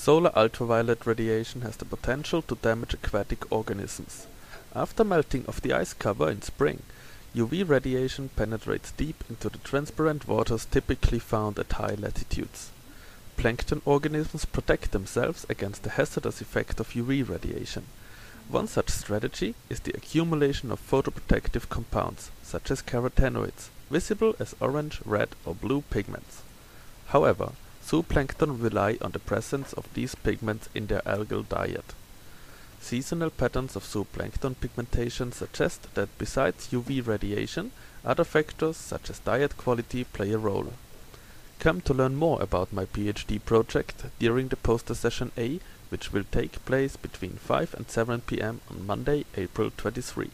Solar ultraviolet radiation has the potential to damage aquatic organisms. After melting of the ice cover in spring, UV radiation penetrates deep into the transparent waters typically found at high latitudes. Plankton organisms protect themselves against the hazardous effect of UV radiation. One such strategy is the accumulation of photoprotective compounds, such as carotenoids, visible as orange, red or blue pigments. However, zooplankton rely on the presence of these pigments in their algal diet. Seasonal patterns of zooplankton pigmentation suggest that besides UV radiation, other factors such as diet quality play a role. Come to learn more about my PhD project during the poster session A, which will take place between 5 and 7 pm on Monday, April 23.